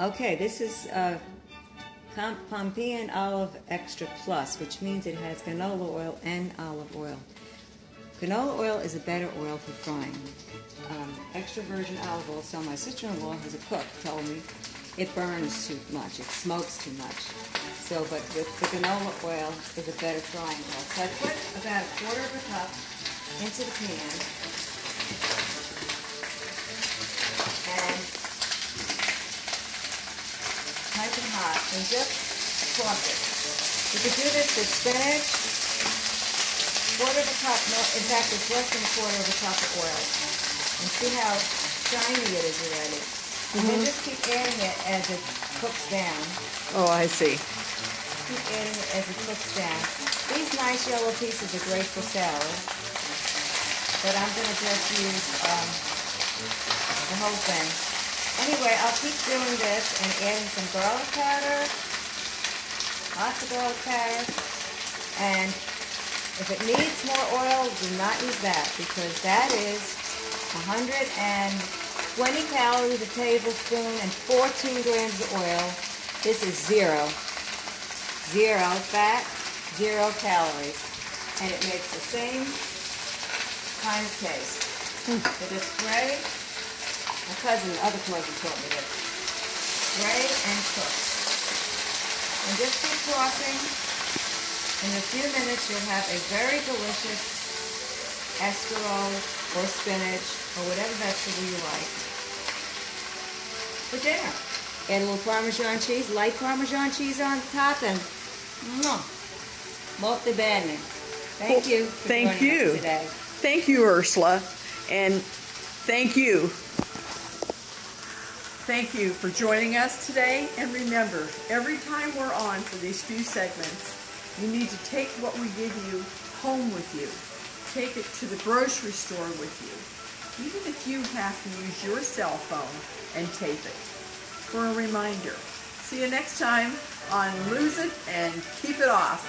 Okay, this is uh, Pompeian Olive Extra Plus, which means it has canola oil and olive oil. Canola oil is a better oil for frying. Um, extra virgin olive oil, so my sister-in-law, who's a cook, told me it burns too much, it smokes too much. So, but with the canola oil is a better frying oil. So I put about a quarter of a cup into the pan. And nice and just toss it. You can do this with spinach, quarter of a cup, no, in fact it's less than a quarter of a cup of oil. And see how shiny it is already. And then just keep adding it as it cooks down. Oh, I see. Keep adding it as it cooks down. These nice yellow pieces are great for salad. But I'm going to just use um, the whole thing. Anyway, I'll keep doing this and adding some garlic powder, lots of garlic powder, and if it needs more oil, do not use that because that is 120 calories a tablespoon and 14 grams of oil. This is zero. Zero fat, zero calories. And it makes the same kind of taste. Hmm. So just spray. My cousin, other cousin taught me this. Spray and cook. And just keep tossing. In a few minutes, you'll have a very delicious escarole or spinach or whatever vegetable you like for dinner. Add a little Parmesan cheese, light Parmesan cheese on top, and mwah, bene. Thank you for Thank you. Thank you, Ursula. And thank you. Thank you for joining us today. And remember, every time we're on for these few segments, you need to take what we give you home with you. Take it to the grocery store with you. Even if you have to use your cell phone and tape it for a reminder. See you next time on Lose It and Keep It Off.